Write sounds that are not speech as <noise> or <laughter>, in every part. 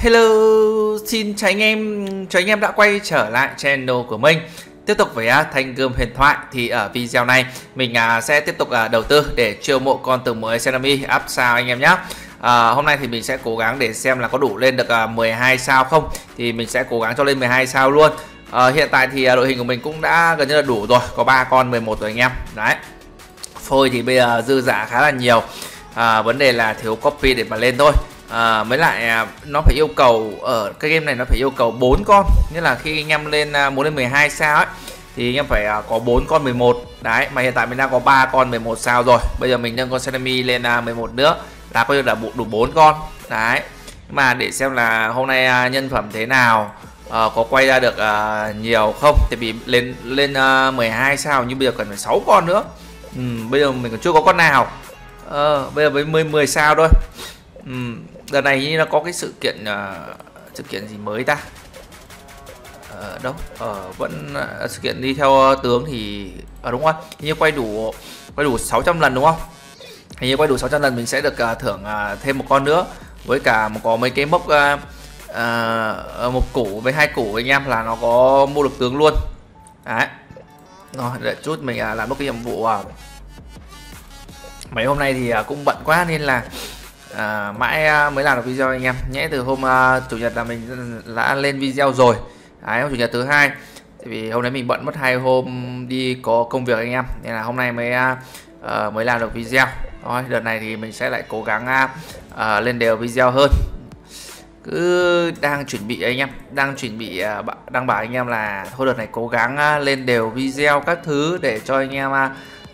Hello, xin chào anh em, chào anh em đã quay trở lại channel của mình. Tiếp tục với à, Thanh Gươm Huyền Thoại thì ở video này mình à, sẽ tiếp tục à, đầu tư để chiêu mộ con từ mới Senami up sao anh em nhé à, Hôm nay thì mình sẽ cố gắng để xem là có đủ lên được 12 sao không? Thì mình sẽ cố gắng cho lên 12 sao luôn. À, Hiện tại thì đội hình của mình cũng đã gần như là đủ rồi, có 3 con 11 rồi anh em. Đấy. Phôi thì bây giờ dư giả khá là nhiều. À, vấn đề là thiếu copy để mà lên thôi à, mới lại à, nó phải yêu cầu ở cái game này nó phải yêu cầu 4 con. Nghĩa là khi anh em lên à, muốn lên 12 sao ấy thì anh em phải à, có 4 con 11 đấy mà hiện tại mình đang có 3 con 11 sao rồi. Bây giờ mình nâng con Senami lên 11 nữa là coi như là đủ 4 con. Đấy mà để xem là hôm nay nhân phẩm thế nào uh, có quay ra được uh, nhiều không? Tại vì lên lên uh, 12 sao nhưng bây giờ cần phải 6 con nữa. Ừ, bây giờ mình còn chưa có con nào. Ờ, bây giờ với 10 10 sao thôi ừ, đợt này như nó có cái sự kiện uh, sự kiện gì mới ta? Ở đâu? Ở vẫn uh, sự kiện đi theo tướng thì ở đúng không hình như quay đủ quay đủ 600 lần đúng không? Hình như quay đủ 600 lần mình sẽ được uh, thưởng uh, thêm một con nữa với cả một có mấy cái mốc uh, uh, một củ với hai củ anh em là nó có mua được tướng luôn. Đấy. Rồi đợi chút mình uh, làm một cái nhiệm vụ uh, mấy hôm nay thì uh, cũng bận quá nên là à, mãi à, mới làm được video anh em. Nhẽ từ hôm uh, chủ nhật là mình đã lên video rồi. Đấy hôm chủ nhật thứ hai. Vì hôm đấy mình bận mất hai hôm đi có công việc anh em. Nên là hôm nay mới uh, mới làm được video. Thôi đợt này thì mình sẽ lại cố gắng uh, lên đều video hơn. Cứ đang chuẩn bị anh em. Đang chuẩn bị uh, đang bảo anh em là thôi đợt này cố gắng uh, lên đều video các thứ để cho anh em uh,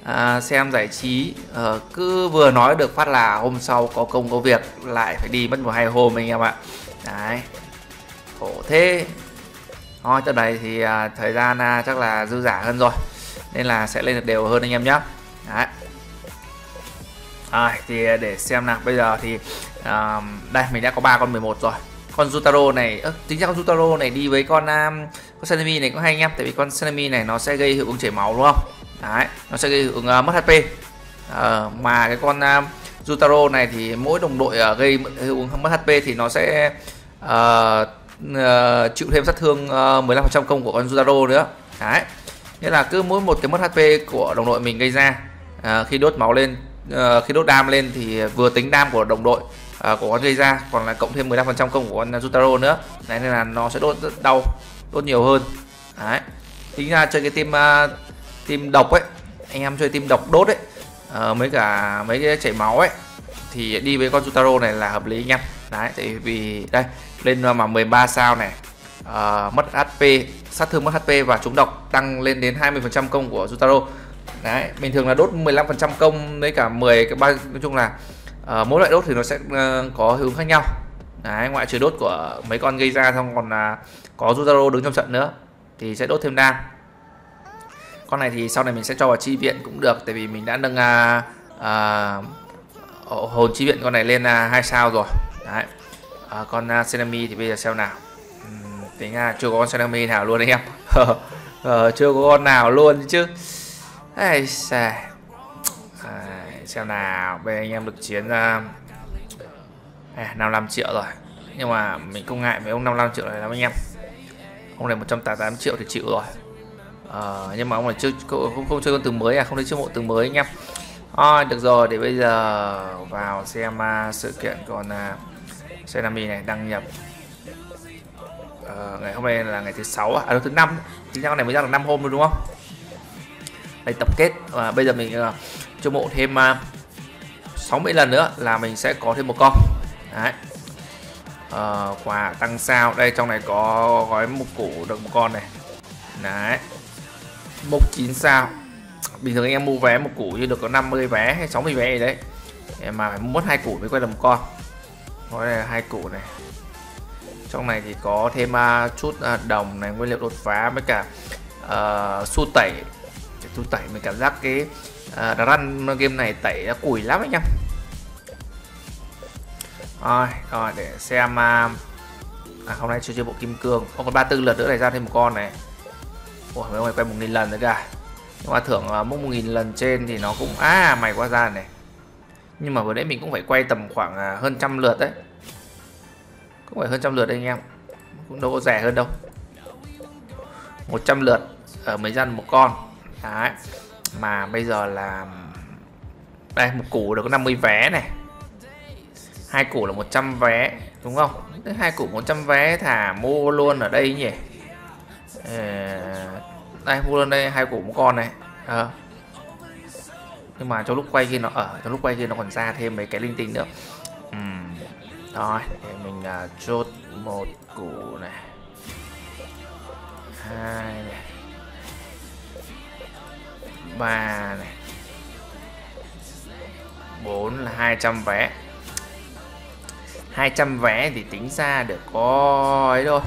à, xem giải trí à, cứ vừa nói được phát là hôm sau có công có việc lại phải đi mất một hai hôm anh em ạ. Đấy. Khổ thế. Thôi tới đây thì à, thời gian à, chắc là dư giả hơn rồi nên là sẽ lên được đều hơn anh em nhé đấy. À, thì để xem nào. Bây giờ thì à, đây mình đã có ba con 11 rồi. Con Zutaro này ớ, tính ra con Zutaro này đi với con um, con Senami này cũng hay anh em tại vì con Senami này nó sẽ gây hiệu ứng chảy máu đúng không? Đấy nó sẽ gây hưởng uh, à, mất HP uh, ờ, mà cái con à, uh, Jutaro này thì mỗi đồng đội uh, gây hiệu ứng mất HP thì nó sẽ uh, uh, chịu thêm sát thương uh, 15% công của con Jutaro nữa. Đấy nghĩa là cứ mỗi một cái mất HP của đồng đội mình gây ra uh, khi đốt máu lên uh, khi đốt đam lên thì vừa tính đam của đồng đội uh, của con gây ra còn là cộng thêm 15% công của con Jutaro nữa. Đấy nên là nó sẽ đốt rất đau đốt nhiều hơn. Đấy tính ra chơi cái team uh, tim độc ấy anh em chơi tim độc đốt ấy à, mấy cả mấy cái chảy máu ấy thì đi với con Jutaro này là hợp lý anh em. Đấy tại vì đây lên mà 13 sao này à, mất HP sát thương mất HP và trúng độc tăng lên đến 20% công của Jutaro đấy bình thường là đốt 15% công với cả 10 cái ba nói chung là à, mỗi loại đốt thì nó sẽ uh, có hướng khác nhau. Đấy ngoại trừ đốt của mấy con gây ra xong còn là uh, có Jutaro đứng trong trận nữa thì sẽ đốt thêm đam con này thì sau này mình sẽ cho vào chi viện cũng được tại vì mình đã nâng à, à, hồn chi viện con này lên à, hai à, 2 sao rồi. Đấy. À, con à, Senami thì bây giờ xem nào. Uhm, tính à, chưa có con Senami nào luôn anh em. Uh, <laughs> chưa có con nào luôn chứ. Ây à, xem nào. Bên anh em được chiến à, 55 triệu rồi. Nhưng mà mình không ngại mấy ông 55 triệu này lắm anh em. Ông này 188 triệu thì chịu rồi à, nhưng mà ông là chưa không, không chơi con từ mới à? Không thấy chưa mộ từ mới anh em. À, được rồi để bây giờ vào xem uh, sự kiện còn à, uh, Senami này đăng nhập. Uh, ngày hôm nay là ngày thứ sáu à, à thứ năm. Chính xác này mới ra được năm hôm rồi đúng không? Đây tập kết. Và bây giờ mình uh, cho mộ thêm uh, 60 lần nữa là mình sẽ có thêm một con. Đấy. Uh, quà tăng sao? Đây trong này có gói một củ được một con này. Đấy mốc 9 sao. Bình thường anh em mua vé một củ như được có 50 vé hay 60 vé gì đấy. Mà phải mất hai củ mới quay được một con. Có là hai củ này. Trong này thì có thêm uh, chút uh, đồng này nguyên liệu đột phá với cả uh, su tẩy. Su tẩy mình cảm giác cái à, uh, run game này tẩy nó củi lắm anh em rồi rồi để xem uh, à, hôm nay chưa chơi bộ kim cương. Không còn ba tư lượt nữa này ra thêm một con này. Ủa mấy quay một nghìn lần nữa cả Nhưng mà thưởng à, uh, mốc một nghìn lần trên thì nó cũng À mày quá ra này. Nhưng mà vừa nãy mình cũng phải quay tầm khoảng uh, hơn trăm lượt đấy. Cũng phải hơn trăm lượt đây anh em. Cũng đâu có rẻ hơn đâu. 100 lượt ở mấy dân một con. Đấy. Mà bây giờ là đây một củ được có 50 vé này. Hai củ là 100 vé đúng không? Hai củ 100 vé thả mua luôn ở đây nhỉ? Ờ, đây mua lên đây hai củ một con này. À. nhưng mà trong lúc quay kia nó ở trong lúc quay kia nó còn ra thêm mấy cái linh tinh nữa. Rồi để mình uh, chốt một củ này. Hai này. Ba này. Bốn là 200 vé. 200 vé thì tính ra được có ấy thôi.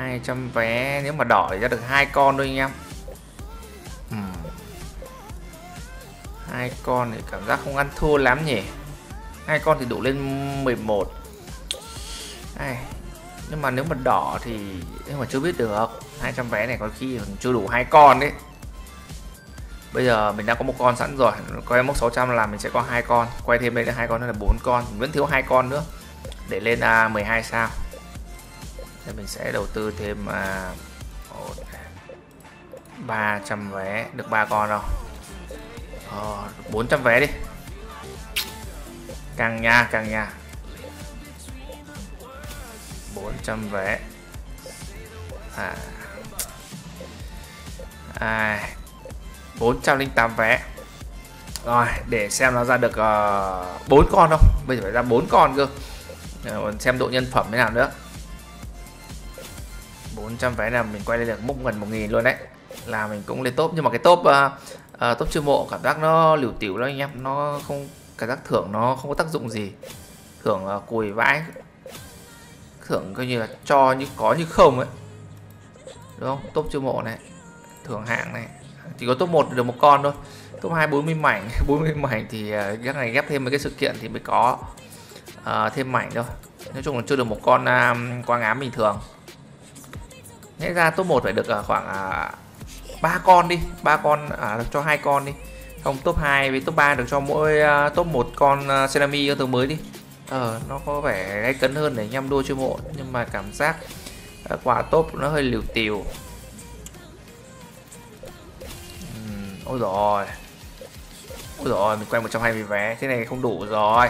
200 vé nếu mà đỏ thì ra được hai con thôi anh em. Uhm. hai con thì cảm giác không ăn thua lắm nhỉ? Hai con thì đủ lên 11 Ai, nhưng mà nếu mà đỏ thì nhưng mà chưa biết được. 200 vé này có khi còn chưa đủ hai con đấy. Bây giờ mình đã có một con sẵn rồi. Quay mốc 600 là mình sẽ có hai con. Quay thêm đây là hai con nữa là bốn con. Mình vẫn thiếu hai con nữa. Để lên a 12 sao thì mình sẽ đầu tư thêm à, 300 à, vé. Được ba con đâu? Ờ, 400 vé đi. Càng nha càng nha. 400 vé. À, à 408 vé. Rồi để xem nó ra được ờ, uh, 4 con không? Bây giờ phải ra 4 con cơ. Uh, xem độ nhân phẩm thế nào nữa. 400 vé là mình quay lên được mốc gần 1.000 luôn đấy. Là mình cũng lên top nhưng mà cái top uh, uh, top chưa mộ cảm giác nó liều tiểu đó anh em. Nó không cảm giác thưởng nó không có tác dụng gì. Thưởng uh, cùi vãi. Thưởng coi như là cho như có như không ấy. Đúng không? Top chưa mộ này thưởng hạng này. Chỉ có top 1 được một con thôi. Top 2 40 mảnh <laughs> 40 mảnh thì uh, các này ghép thêm mấy cái sự kiện thì mới có uh, thêm mảnh thôi. Nói chung là chưa được một con uh, quang ám bình thường. Thế ra top 1 phải được à, khoảng à, ba con đi ba con à, được cho hai con đi. Không top 2 với top 3 được cho mỗi uh, top 1 con uh, Senami từ mới đi. Ờ nó có vẻ gay cấn hơn để nhăm đua chưa mộ nhưng mà cảm giác uh, quả top nó hơi liều tiều. Ôi rồi Ôi rồi mình quay 120 vé. Thế này không đủ rồi.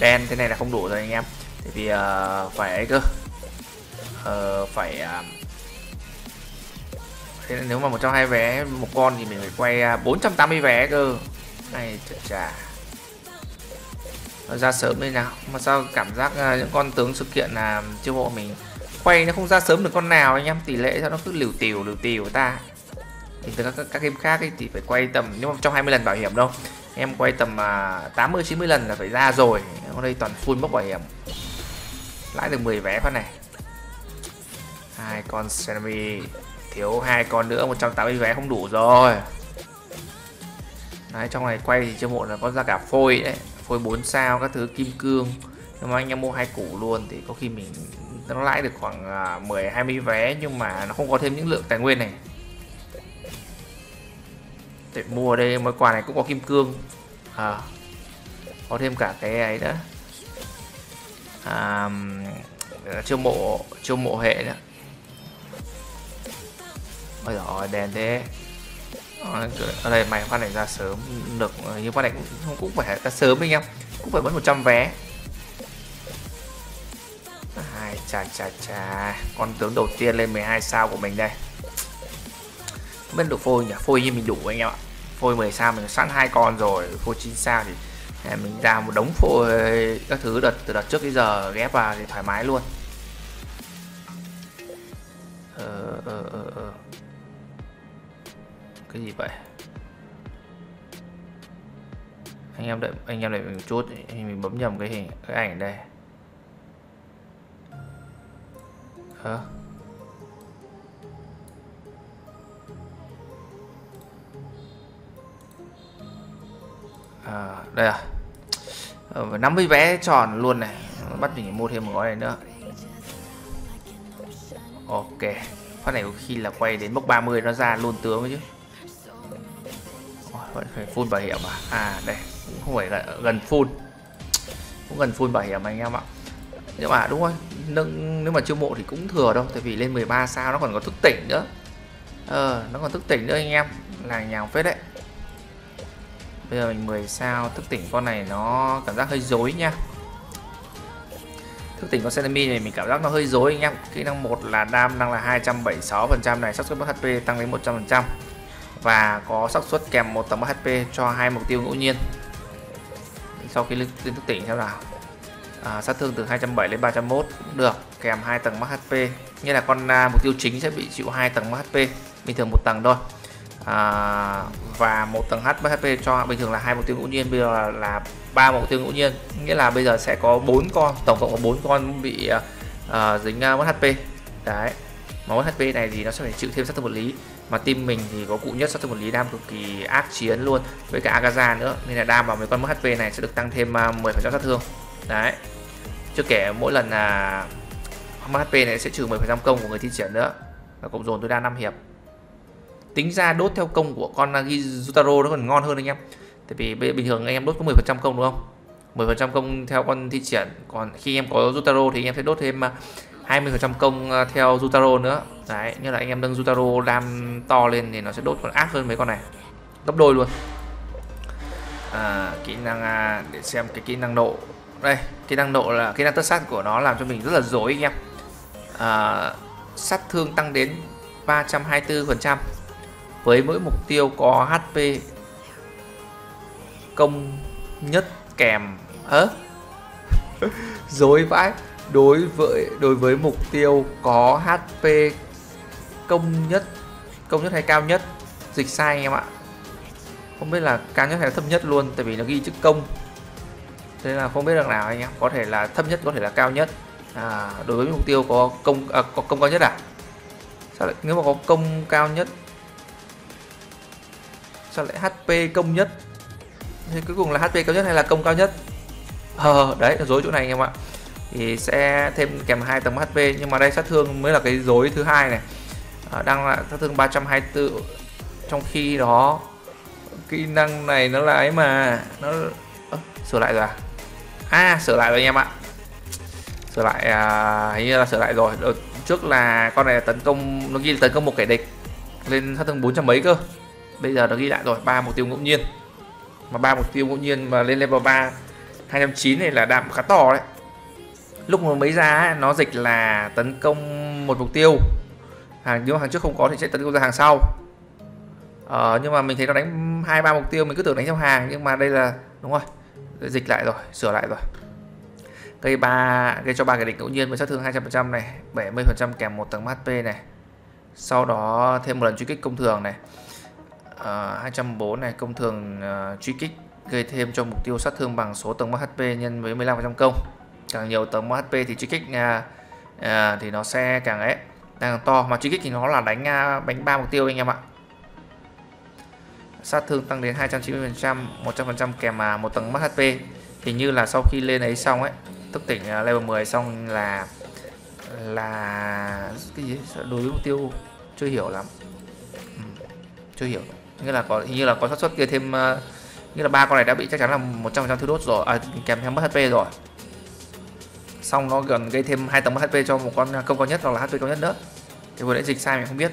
Đen thế này là không đủ rồi anh em. Tại vì uh, phải ấy cơ. Uh, Phải uh, Thế nếu mà 120 vé một con thì mình phải quay à, 480 vé cơ. Này chà chà. Nó ra sớm đây nào. Mà sao cảm giác à, những con tướng sự kiện là chưa bộ mình Quay nó không ra sớm được con nào anh em? Tỷ lệ sao nó cứ liều tiều liều tiều ta. Thì từ các, các game khác ấy, thì phải quay tầm nhưng mà trong 20 lần bảo hiểm đâu em quay tầm uh, 80 90 lần là phải ra rồi. Ở đây toàn full bốc bảo hiểm. Lãi được 10 vé phát này. Hai con Senami thiếu hai con nữa 180 vé không đủ rồi. Đấy trong này quay thì chưa muộn là có ra cả phôi đấy. Phôi 4 sao các thứ kim cương. Nhưng mà anh em mua hai củ luôn thì có khi mình nó lãi được khoảng à, 10 20 vé nhưng mà nó không có thêm những lượng tài nguyên này. Để mua đây món quà này cũng có kim cương. À, có thêm cả cái ấy nữa. À, chiêu mộ chiêu mộ hệ nữa ôi rồi đèn thế. Ờ, ở đây mày phát này ra sớm được ờ, như phát này cũng cũng phải ra sớm anh em. Cũng phải mất 100 vé. Ai chà chà chà. Con tướng đầu tiên lên 12 sao của mình đây. Bên được phôi nhỉ? Phôi như mình đủ anh em ạ. Phôi 10 sao mình sẵn hai con rồi phôi 9 sao thì à, mình ra một đống phôi các thứ đợt từ đợt trước đến giờ ghép vào thì thoải mái luôn. Ờ, ờ, ờ, ờ cái gì vậy? Anh em đợi anh em đợi mình một chút mình bấm nhầm cái hình cái ảnh đây. Hả? À. à, đây à. Ờ, 50 vé tròn luôn này. Bắt mình mua thêm một gói này nữa. Ok. Phát này có khi là quay đến mốc 30 nó ra luôn tướng chứ vẫn phải full bảo hiểm à? À đây cũng không phải gần, gần full cũng gần full bảo hiểm anh em ạ. Nhưng mà đúng rồi nâng nếu mà chiêu mộ thì cũng thừa đâu tại vì lên 13 sao nó còn có thức tỉnh nữa. Ờ nó còn thức tỉnh nữa anh em là nhào phết đấy. Bây giờ mình 10 sao thức tỉnh con này nó cảm giác hơi dối nha. Thức tỉnh con Senemi này mình cảm giác nó hơi dối anh em. Kỹ năng một là đam năng là 276% này sắp suất HP tăng đến 100% và có xác suất kèm một tấm HP cho hai mục tiêu ngẫu nhiên. Sau khi lên thức tỉnh xem nào? À, sát thương từ 270 lên 301 cũng được kèm hai tầng max HP nghĩa là con à, mục tiêu chính sẽ bị chịu hai tầng max HP bình thường một tầng thôi. À, và một tầng HP cho bình thường là hai mục tiêu ngẫu nhiên bây giờ là ba mục tiêu ngẫu nhiên. Nghĩa là bây giờ sẽ có bốn con tổng cộng có bốn con bị uh, dính à, mất HP đấy mà mất HP này thì nó sẽ phải chịu thêm sát thương vật lý mà team mình thì có cụ nhất sát thương vật lý đam cực kỳ ác chiến luôn với cả Agaza nữa. Nên là đam vào mấy con mất HP này sẽ được tăng thêm à, 10% sát thương. Đấy. Chưa kể mỗi lần là uh, HP này sẽ trừ 10% công của người thi triển nữa. Và cộng dồn tối đa 5 hiệp. Tính ra đốt theo công của con à, Gizutaro nó còn ngon hơn anh em. Tại vì bình thường anh em đốt có 10% công đúng không? 10% công theo con thi triển. Còn khi em có Zutaro thì em sẽ đốt thêm à, 20% công ờ, theo Zutaro nữa. Đấy như là anh em nâng Zutaro đam to lên thì nó sẽ đốt còn ác hơn mấy con này. Gấp đôi luôn. À, kỹ năng à, để xem cái kỹ năng độ. Đây kỹ năng độ là kỹ năng tất sát của nó làm cho mình rất là dối anh em. À, sát thương tăng đến 324% với mỗi mục tiêu có HP công nhất kèm. Ớ dối <laughs> vãi đối với đối với mục tiêu có HP công nhất công nhất hay cao nhất? Dịch sai anh em ạ. Không biết là cao nhất hay là thấp nhất luôn tại vì nó ghi chữ công. Thế là không biết được nào anh em. Có thể là thấp nhất có thể là cao nhất. À, đối với mục tiêu có công à, có công cao nhất à? Sao lại nếu mà có công cao nhất sao lại HP công nhất? Thì cuối cùng là HP cao nhất hay là công cao nhất? Ờ, ờ đấy là dối chỗ này anh em ạ thì sẽ thêm kèm hai tầng HP nhưng mà đây sát thương mới là cái dối thứ hai này. À, đang là sát thương 324 trong khi đó kỹ năng này nó là ấy mà nó à, sửa lại rồi à? À sửa lại rồi anh em ạ. Sửa lại à, hình như là sửa lại rồi. Đợt trước là con này tấn công nó ghi là tấn công một kẻ địch lên sát thương 400 mấy cơ. Bây giờ nó ghi lại rồi ba mục tiêu ngẫu nhiên. Mà ba mục tiêu ngẫu nhiên mà lên level 3 209 này là đạm khá to đấy lúc mà mới ra nó dịch là tấn công một mục tiêu. Hàng nếu hàng trước không có thì sẽ tấn công ra hàng sau. Ờ, nhưng mà mình thấy nó đánh hai ba mục tiêu mình cứ tưởng đánh theo hàng nhưng mà đây là đúng rồi dịch lại rồi sửa lại rồi. Cây ba gây cho ba cái địch ngẫu nhiên với sát thương 200% này 70% kèm một tầng HP này. Sau đó thêm một lần truy kích công thường này. Uh, trăm 204 này công thường uh, truy kích gây thêm cho mục tiêu sát thương bằng số tầng HP nhân với 15% công càng nhiều tầng HP thì truy kích uh, uh, thì nó sẽ càng ấy càng to. Mà truy kích thì nó là đánh uh, bánh ba mục tiêu anh em ạ. Sát thương tăng đến 290% 100% kèm uh, một tầng mất HP thì như là sau khi lên ấy xong ấy thức tỉnh uh, level 10 xong là là cái gì? Đối với mục tiêu chưa hiểu lắm. Ừ, chưa hiểu. Nghĩa là có như là có xác suất kia thêm uh, như là ba con này đã bị chắc chắn là 100% thứ đốt rồi à, kèm theo mất HP rồi xong nó gần gây thêm hai tấm HP cho một con công cao nhất hoặc là HP cao nhất nữa. Thì vừa nãy dịch sai mình không biết.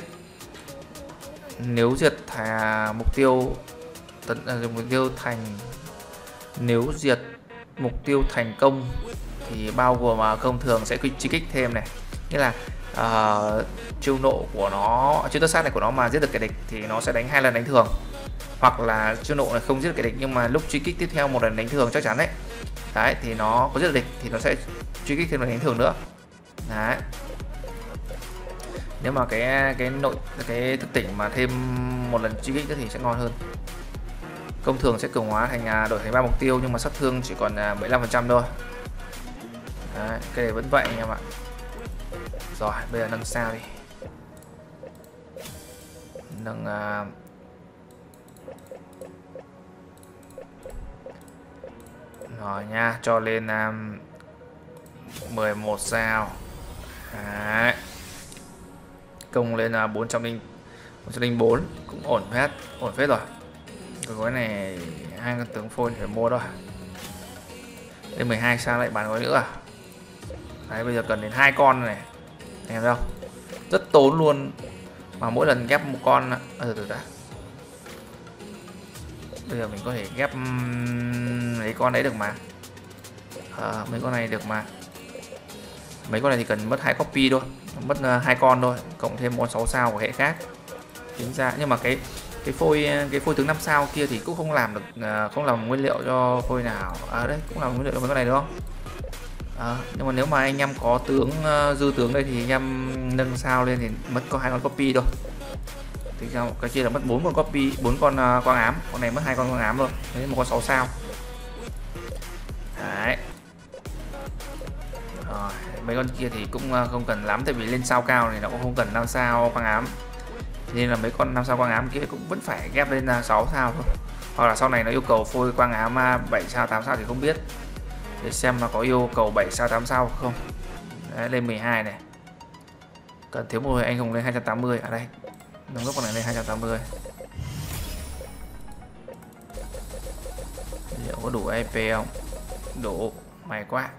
Nếu diệt thà mục tiêu tấn à, mục tiêu thành nếu diệt mục tiêu thành công thì bao gồm mà công thường sẽ truy kích thêm này. Nghĩa là uh, chiêu nộ của nó chiêu tất sát này của nó mà giết được kẻ địch thì nó sẽ đánh hai lần đánh thường. Hoặc là chiêu nộ này không giết được kẻ địch nhưng mà lúc truy kích tiếp theo một lần đánh thường chắc chắn đấy đấy thì nó có giết địch thì nó sẽ truy kích thêm một đánh thường nữa. Đấy. Nếu mà cái cái nội cái thức tỉnh mà thêm một lần truy kích nữa thì sẽ ngon hơn. Công thường sẽ cường hóa thành à, đổi thành ba mục tiêu nhưng mà sát thương chỉ còn à, 75% thôi. Đấy, cái này vẫn vậy anh em ạ. Rồi bây giờ nâng sao đi. Nâng uh, rồi nha cho lên um, 11 sao. Đấy. công lên là uh, 400 404 cũng ổn phết ổn phết rồi. Cái gói này hai con tướng phôi phải mua thôi. Lên 12 sao lại bán gói nữa à? Đấy bây giờ cần đến hai con này. Em thấy không? Rất tốn luôn. Mà mỗi lần ghép một con à, từ từ đã. Bây giờ mình có thể ghép mấy con đấy được mà. À, mấy con này được mà. Mấy con này thì cần mất hai copy thôi mất ờ, hai con thôi cộng thêm con 6 sao của hệ khác. Tính ra nhưng mà cái cái phôi cái phôi tướng 5 sao kia thì cũng không làm được ờ, không làm nguyên liệu cho phôi nào. À đấy cũng làm nguyên liệu cho mấy con này đúng không? À, nhưng mà nếu mà anh em có tướng dư tướng đây thì anh em nâng sao lên thì mất có hai con copy thôi. Thì sao cái kia là mất bốn con copy bốn con uh, quang ám. Con này mất hai con quang ám rồi đấy một con 6 sao đấy. Rồi mấy con kia thì cũng ờ, không cần lắm tại vì lên sao cao thì nó cũng không cần 5 sao quang ám. Nên là mấy con 5 sao quang ám kia cũng vẫn phải ghép lên ờ, 6 sao thôi. Hoặc là sau này nó yêu cầu phôi quang ám ờ, 7 sao 8 sao thì không biết. Để xem nó có yêu cầu 7 sao 8 sao không. Đấy, lên 12 này. Cần thiếu một người anh hùng lên 280 ở à đây. Nâng cấp con này lên 280 liệu có đủ EP không? Đổ mày quá.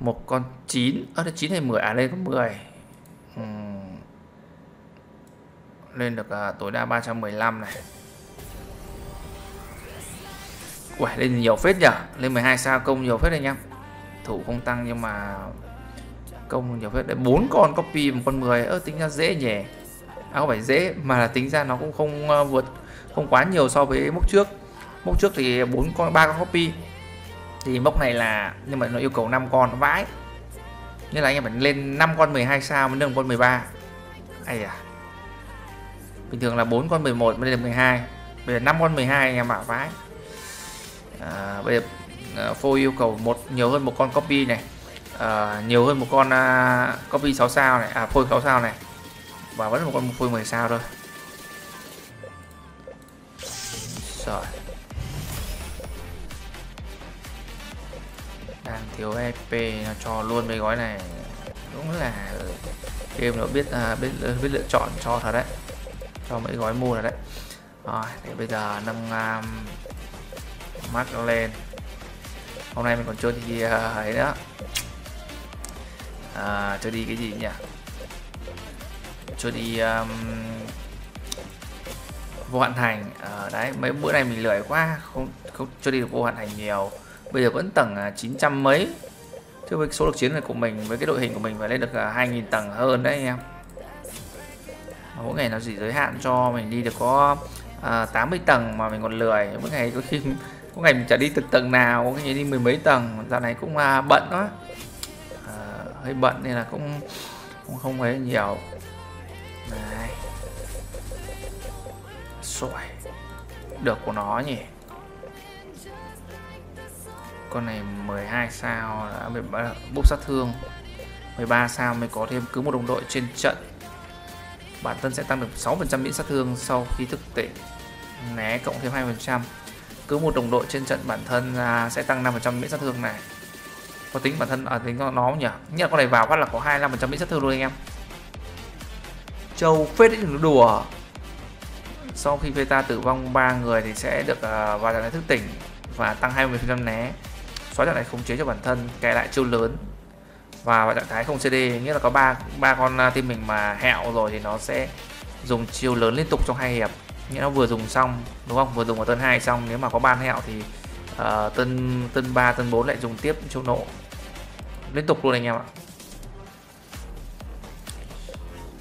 Một con 9 ở đây 9 hay 10 à lên có 10 uhm. lên được à, tối đa 315 này. Ui, lên nhiều phết nhở? Lên 12 sao công nhiều phết anh em Thủ không tăng nhưng mà Công nhiều phết Đấy, bốn con copy một con 10 Ơ tính ra dễ nhỉ? À không phải dễ mà là tính ra nó cũng không uh, vượt không quá nhiều so với mốc trước. Mốc trước thì bốn con ba con copy Thì mốc này là Nhưng mà nó yêu cầu 5 con vãi. Nên là anh em phải lên 5 con 12 sao mới nâng con 13 ai à Bình thường là 4 con 11 mới lên 12 Bây giờ 5 con 12 anh em bảo vãi. À, bây giờ à, phôi yêu cầu một nhiều hơn một con copy này. À, nhiều hơn một con uh, copy 6 sao này à phôi 6 sao này. Và vẫn là một con phôi 10 sao thôi. Rồi. Đang thiếu EP nó cho luôn mấy gói này. Đúng là game nó biết à, biết biết lựa chọn cho thật đấy. Cho mấy gói mua rồi đấy. Rồi để bây giờ nâng à, um, mắt lên. Hôm nay mình còn chơi thì à, uh, ấy nữa. À, chơi đi cái gì nhỉ? Chơi đi um, vô hạn hành à, đấy mấy bữa này mình lười quá không không cho đi được vô hạn hành nhiều. Bây giờ vẫn tầng à, 900 mấy. Thế với số lực chiến này của mình với cái đội hình của mình phải lên được à, 2.000 tầng hơn đấy anh em. Mỗi ngày nó chỉ giới hạn cho mình đi được có à, 80 tầng mà mình còn lười. Mỗi ngày có khi có ngày mình chả đi từng tầng nào có ngày đi mười mấy tầng. Dạo này cũng à, bận quá. À, hơi bận nên là cũng cũng không ấy nhiều. Này. Xoài được của nó nhỉ? Con này 12 sao đã bị bốc sát thương. 13 sao mới có thêm cứ một đồng đội trên trận. Bản thân sẽ tăng được 6% miễn sát thương sau khi thức tỉnh. Né cộng thêm 2% cứ một đồng đội trên trận bản thân à, sẽ tăng 5% miễn sát thương này. Có tính bản thân ở à, tính nó nhỉ? Nhất con này vào phát là có 25% miễn sát thương luôn anh em. Châu phết đấy đừng đùa sau khi Veta tử vong ba người thì sẽ được uh, vào trạng thái thức tỉnh và tăng 20% né. Xóa trạng thái khống chế cho bản thân kẻ lại chiêu lớn và vào trạng thái không CD nghĩa là có ba ba con à, team mình mà hẹo rồi thì nó sẽ dùng chiêu lớn liên tục trong hai hiệp. Nghĩa nó vừa dùng xong đúng không? Vừa dùng ở tân 2 xong nếu mà có ban hẹo thì uh, tân tân 3 tân 4 lại dùng tiếp chiêu nộ. Liên tục luôn anh em ạ.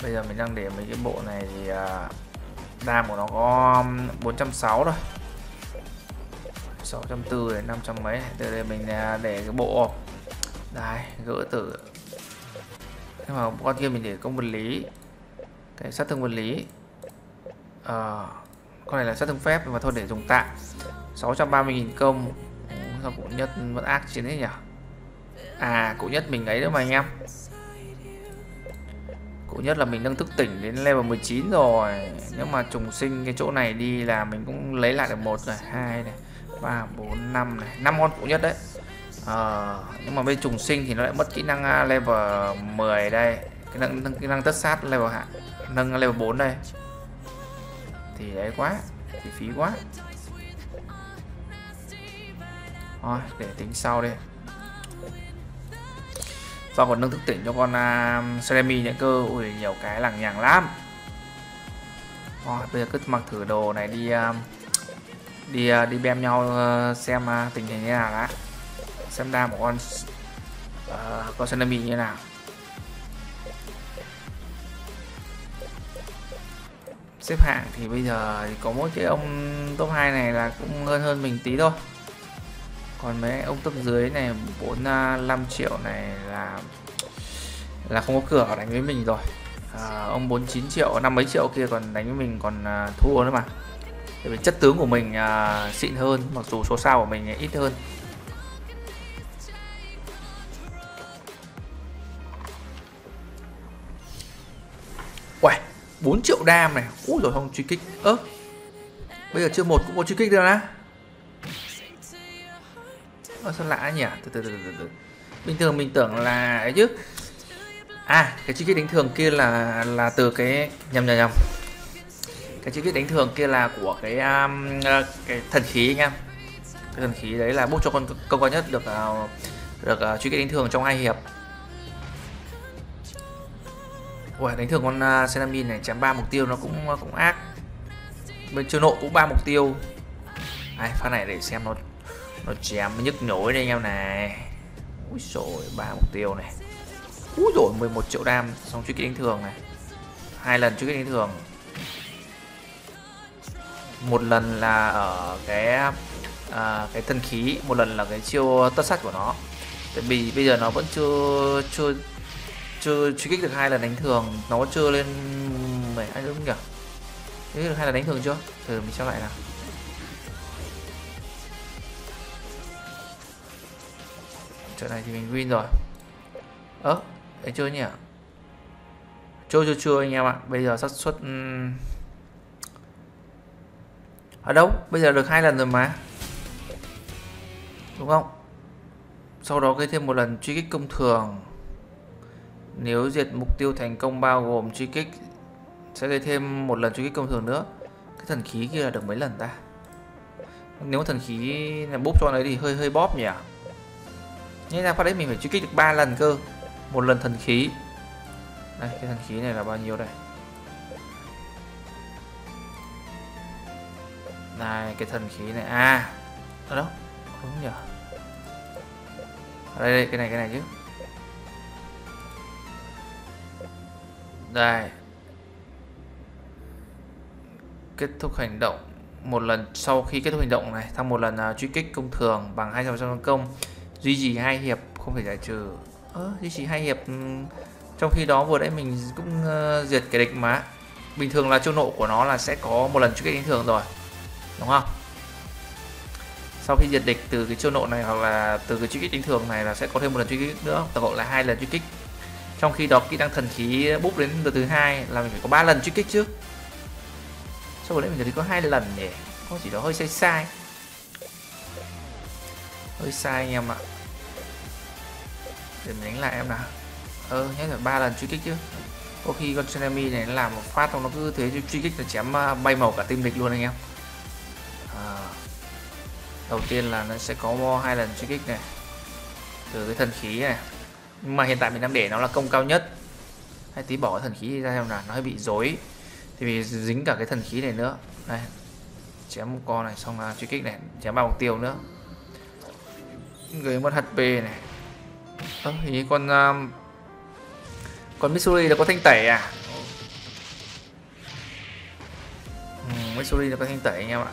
Bây giờ mình đang để mấy cái bộ này thì uh, đam của nó có um, 460 thôi. 640 đến 500 mấy từ đây mình à, để cái bộ. Đây gỡ tử nhưng mà con kia mình để công vật lý. Cái sát thương vật lý. À, con này là sát thương phép mà thôi để dùng tạm. 630.000 công. Sao cụ nhất vẫn ác chiến thế nhỉ? À cụ nhất mình ấy nữa mà anh em cụ nhất là mình nâng thức tỉnh đến level 19 rồi. Nếu mà trùng sinh cái chỗ này đi là mình cũng lấy lại được một này hai này ba bốn năm này năm con cụ nhất đấy. À, nhưng mà bên trùng sinh thì nó lại mất kỹ năng à, level 10 đây. Cái năng kỹ năng tất sát level hạ nâng level 4 đây. Thì đấy quá thì phí quá. Thôi để tính sau đi. Do còn nâng thức tỉnh cho con à, uh, Seremi nữa cơ. Ui nhiều cái lằng nhằng lắm. Rồi, bây giờ cứ mặc thử đồ này đi uh, đi uh, đi bem nhau uh, xem uh, tình hình như nào đã. Xem đa một con uh, con Seremi như nào. Xếp hạng thì bây giờ thì có mỗi cái ông top 2 này là cũng hơn hơn mình tí thôi còn mấy ông top dưới này 45 à, triệu này là là không có cửa đánh với mình rồi. À, ông 49 triệu năm mấy triệu kia còn đánh với mình còn à, thua nữa mà. Tại vì chất tướng của mình à, xịn hơn mặc dù số sao của mình ít hơn. Uầy, 4 triệu đam này. Úi rồi không truy kích. Ớ bây giờ chưa một cũng có truy kích được á sao lạ nhỉ? Từ từ, từ từ từ. Bình thường mình tưởng là ấy chứ. À cái chi tiết đánh thường kia là là từ cái nhầm nhầm nhầm. Cái chi tiết đánh thường kia là của cái um, cái thần khí anh em. Cái thần khí đấy là bút cho con công cao nhất được uh, được uh, truy kích đánh thường trong hai hiệp. Ui, đánh thường con uh, Senamin này chém ba mục tiêu nó cũng uh, cũng ác. Bên chưa nộ cũng ba mục tiêu. Ai pha này để xem nó nó chém nhức nhối đây anh em này. Úi rồi ba mục tiêu này. Úi rồi 11 triệu đam xong truy kích đánh thường này. Hai lần truy kích đánh thường. Một lần là ở cái à, cái thân khí một lần là cái chiêu tất sắt của nó. Tại vì bây giờ nó vẫn chưa chưa chưa truy kích được hai lần đánh thường. Nó chưa lên mày anh đúng nhỉ? Thế được hai lần đánh thường chưa? Thử mình xem lại nào. Trận này thì mình win rồi. Ơ đấy chưa nhỉ? Chưa chưa chưa anh em ạ. Bây giờ xác suất ở à đâu, bây giờ được hai lần rồi mà. Đúng không? Sau đó gây thêm một lần truy kích công thường. Nếu diệt mục tiêu thành công bao gồm truy kích, sẽ gây thêm một lần truy kích công thường nữa. Cái thần khí kia là được mấy lần ta? Nếu thần khí là búp cho đấy thì hơi hơi bóp nhỉ? Nhớ ra phát đấy mình phải truy kích được 3 lần cơ. Một lần thần khí. Đây cái thần khí này là bao nhiêu đây? Này cái thần khí này. À ở đâu? Đúng nhỉ. Đây, đây cái này cái này chứ. Đây. Kết thúc hành động một lần sau khi kết thúc hành động này thăng một lần uh, truy kích công thường bằng 200% công duy trì hai hiệp không thể giải trừ. Ờ, duy trì hai hiệp ừ, trong khi đó vừa nãy mình cũng ờ, uh, diệt kẻ địch mà. Bình thường là chiêu nộ của nó là sẽ có một lần truy kích đánh thường rồi đúng không? Sau khi diệt địch từ cái chiêu nộ này hoặc là từ cái truy kích đánh thường này là sẽ có thêm một lần truy kích nữa tổng cộng là hai lần truy kích. Trong khi đó kỹ năng thần khí búp đến từ thứ hai là mình phải có ba lần truy kích chứ. Sau đấy mình thấy có hai lần nhỉ? Có chỉ đó hơi sai sai. Hơi sai anh em ạ để mình đánh lại em nào. Ơ nhớ là ba lần truy kích chứ. Có khi con tsunami này nó làm một phát xong nó cứ thế truy kích là chém ờ, bay màu cả tim địch luôn anh em. À, đầu tiên là nó sẽ có hai lần truy kích này. Từ cái thần khí này. Nhưng mà hiện tại mình đang để nó là công cao nhất. Hay tí bỏ cái thần khí ra xem nào nó hơi bị dối thì vì dính cả cái thần khí này nữa. Đây. Chém một con này xong là truy kích này chém ba mục tiêu nữa. Người mất hp này. Ơ, thì con um, con Missouri là có thanh tẩy à? Ừ, Missouri là có thanh tẩy anh em ạ.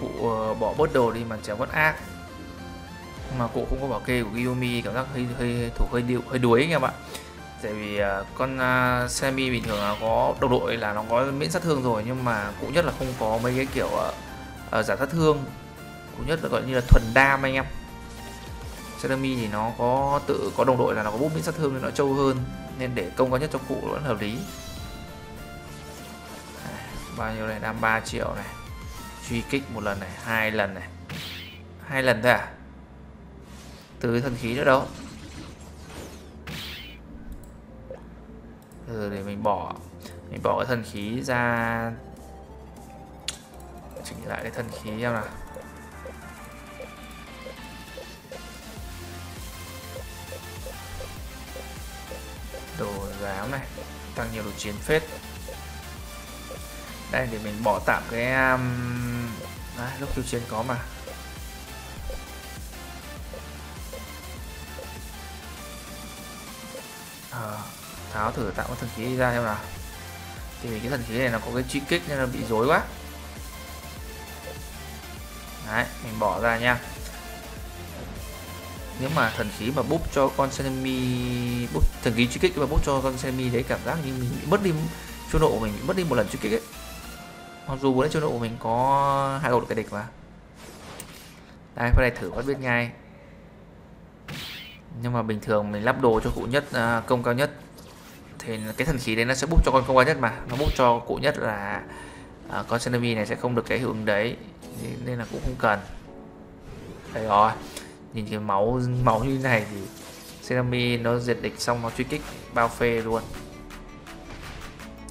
Cụ uh, bỏ bớt đồ đi mà chéo vẫn ác. Mà cụ không có bảo kê của Yumi cảm giác hơi hơi thủ hơi điệu hơi đuối anh em ạ. Tại vì uh, con uh, semi bình thường là có đồng đội là nó có miễn sát thương rồi nhưng mà cụ nhất là không có mấy cái kiểu uh, uh, giả sát thương cũng nhất là gọi như là thuần đam anh em. Jeremy thì nó có tự có đồng đội là nó có bút miễn sát thương nên nó trâu hơn nên để công cao nhất cho cụ vẫn hợp lý. Bao nhiêu này đam 3 triệu này truy kích một lần này hai lần này. Hai lần thôi à? Từ thần khí nữa đâu? Ừ, để mình bỏ mình bỏ cái thần khí ra chỉnh lại cái thần khí em nào. Đồ giáo này tăng nhiều đồ chiến phết. Đây để mình bỏ tạm cái um... à, lúc tiêu chiến có mà. À, tháo thử tạo cái thần khí ra xem nào. Thì cái thần khí này nó có cái truy kích nên nó bị rối quá đấy, mình bỏ ra nha. Nếu mà thần khí mà búp cho con Senemi, búp, thần khí truy kích mà búp cho con Senemi đấy, cảm giác như mình bị mất đi chỗ nộ của mình, bị mất đi một lần truy kích ấy. Mặc dù bốn chỗ nộ của mình có hai gột cái địch mà. Đây phải này thử bắt biết ngay. Nhưng mà bình thường mình lắp đồ cho cụ nhất à, công cao nhất. Thì cái thần khí đấy nó sẽ búp cho con công cao nhất mà. Nó búp cho cụ nhất là à, con Senemi này sẽ không được cái hiệu ứng đấy nên là cũng không cần. Đây rồi. Nhìn cái máu máu như này thì Senami nó diệt địch xong nó truy kích bao phê luôn.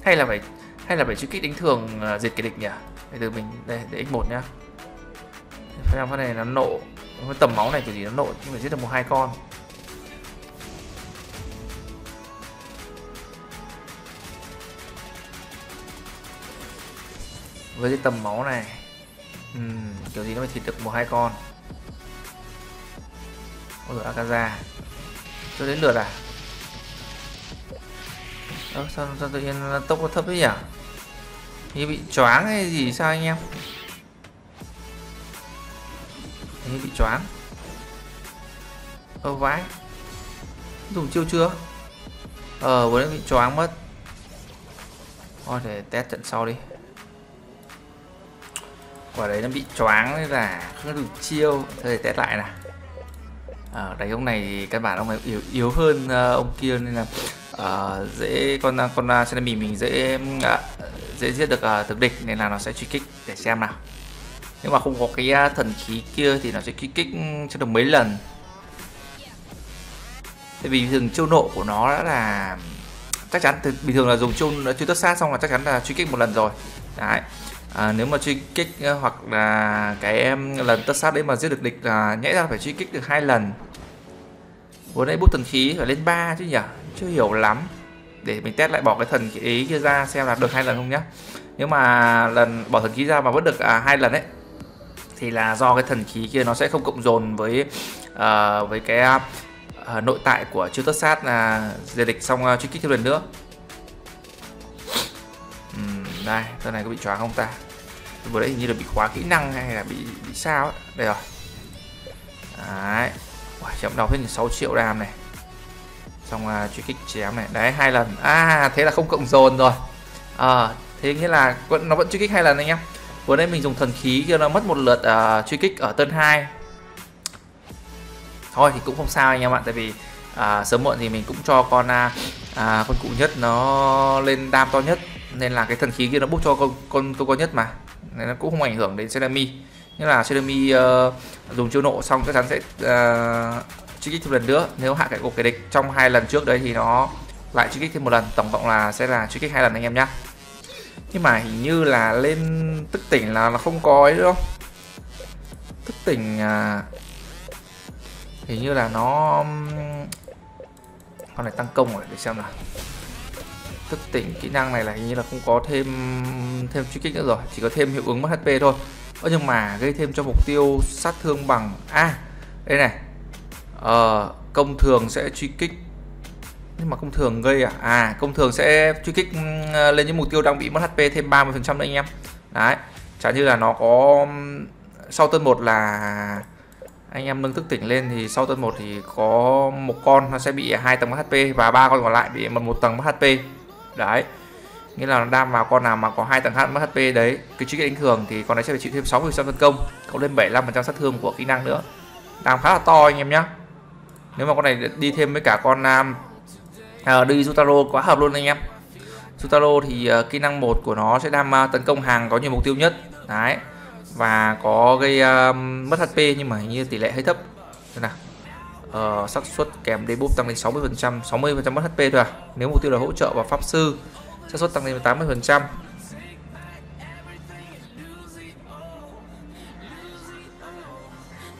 Hay là phải hay là phải truy kích đánh thường uh, diệt cái địch nhỉ? Để từ mình đây để x1 nhá. Phải làm phát này nó nộ. Cái tầm máu này kiểu gì nó nộ nhưng phải giết được một hai con. Với cái tầm máu này uhm, kiểu gì nó phải thịt được một hai con. Ôi rồi Akaza. Cho đến lượt à? Ơ, sao, sao tự nhiên tốc nó thấp thế nhỉ? Như bị choáng hay gì sao anh em? Như bị choáng. Ơ vãi. Dùng chiêu chưa? Ờ vừa bị choáng mất. Thôi để test trận sau đi. Quả đấy nó bị choáng nên là không được chiêu. Thôi để test lại nào. À, đánh ông này thì căn bản ông ấy yếu yếu hơn uh, ông kia nên là uh, dễ con con ờ, uh, Senami mình dễ uh, dễ giết được uh, thực địch nên là nó sẽ truy kích để xem nào. Nếu mà không có cái uh, thần khí kia thì nó sẽ truy kích cho được mấy lần. Tại vì thường chiêu nộ của nó đã là chắc chắn từ bình thường là dùng chiêu truy tất sát xong là chắc chắn là truy kích một lần rồi. Đấy à, nếu mà truy kích ờ, hoặc là cái em lần tất sát đấy mà giết được địch là nhẽ ra phải truy kích được hai lần. Vừa nãy bút thần khí phải lên 3 chứ nhỉ? Chưa hiểu lắm. Để mình test lại bỏ cái thần khí kia ra xem là được hai lần không nhá. Nếu mà lần bỏ thần khí ra mà vẫn được à, hai lần ấy thì là do cái thần khí kia nó sẽ không cộng dồn với uh, với cái uh, nội tại của chiêu tất sát là diệt địch xong uh, truy kích thêm lần nữa đây tên này có bị choáng không ta? Vừa đấy hình như là bị khóa kỹ năng hay là bị bị sao ấy. đây rồi. Đấy. Wow, chậm đọc hết 6 triệu đam này. Xong là truy kích chém này. Đấy hai lần. À thế là không cộng dồn rồi. À, thế nghĩa là vẫn nó vẫn truy kích hai lần anh em. Vừa nãy mình dùng thần khí kia nó mất một lượt uh, truy kích ở tân 2 thôi thì cũng không sao anh em ạ tại vì uh, sớm muộn thì mình cũng cho con uh, con cụ nhất nó lên đam to nhất nên là cái thần khí kia nó bút cho con con con nhất mà. Nên nó cũng không ảnh hưởng đến Selami như là Selami uh, ờ, dùng chiêu nộ xong chắc chắn sẽ uh, truy kích thêm lần nữa. Nếu hạ cái cục cái địch trong hai lần trước đấy thì nó lại truy kích thêm một lần. Tổng cộng là sẽ là truy kích hai lần anh em nhé nhưng mà hình như là lên tức tỉnh là nó không có ấy đâu. Tức tỉnh à, hình như là nó con này tăng công rồi để xem nào thức tỉnh kỹ năng này là hình như là không có thêm thêm truy kích nữa rồi chỉ có thêm hiệu ứng mất hp thôi. Ơ nhưng mà gây thêm cho mục tiêu sát thương bằng a à, đây này ờ, công thường sẽ truy kích nhưng mà công thường gây à? À công thường sẽ truy kích ờ, lên những mục tiêu đang bị mất hp thêm 30 phần trăm đấy anh em. Đấy chẳng như là nó có sau tân một là anh em nâng thức tỉnh lên thì sau tân một thì có một con nó sẽ bị hai tầng mất hp và ba con còn lại bị một một tầng mất hp đấy. Nghĩa là nó đam vào con nào mà có hai tầng HP mất hp đấy cái truy kỹ đánh thường thì con đấy sẽ phải chịu thêm 60 tấn công cộng lên 75 sát thương của kỹ năng nữa. Đam khá là to anh em nhé nếu mà con này đi thêm với cả con uh, đi Zutaro quá hợp luôn anh em. Zutaro thì uh, kỹ năng một của nó sẽ đam uh, tấn công hàng có nhiều mục tiêu nhất. Đấy. Và có gây uh, mất HP nhưng mà hình như tỷ lệ hơi thấp. Thế nào uh, xác suất kèm debuff tăng lên 60% 60% mất HP thôi à? Nếu mục tiêu là hỗ trợ và pháp sư xác suất tăng lên 80%